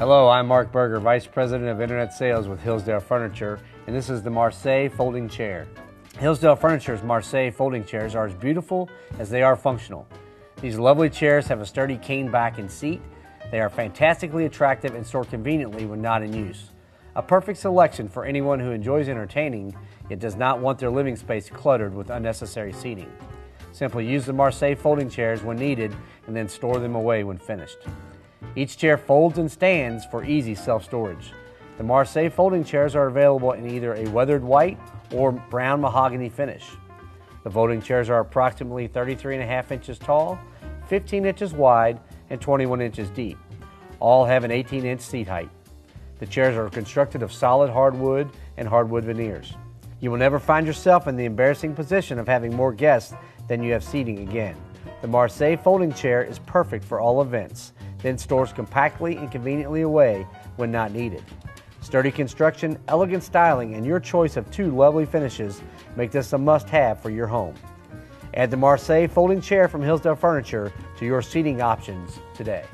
Hello, I'm Mark Berger, Vice President of Internet Sales with Hillsdale Furniture, and this is the Marseille folding chair. Hillsdale Furniture's Marseille folding chairs are as beautiful as they are functional. These lovely chairs have a sturdy cane back and seat. They are fantastically attractive and store conveniently when not in use. A perfect selection for anyone who enjoys entertaining yet does not want their living space cluttered with unnecessary seating. Simply use the Marseille folding chairs when needed and then store them away when finished. Each chair folds and stands for easy self-storage. The Marseille folding chairs are available in either a weathered white or brown mahogany finish. The folding chairs are approximately 33 and a half inches tall, 15 inches wide, and 21 inches deep. All have an 18 inch seat height. The chairs are constructed of solid hardwood and hardwood veneers. You will never find yourself in the embarrassing position of having more guests than you have seating again. The Marseille folding chair is perfect for all events then stores compactly and conveniently away when not needed. Sturdy construction, elegant styling, and your choice of two lovely finishes make this a must have for your home. Add the Marseille folding chair from Hillsdale Furniture to your seating options today.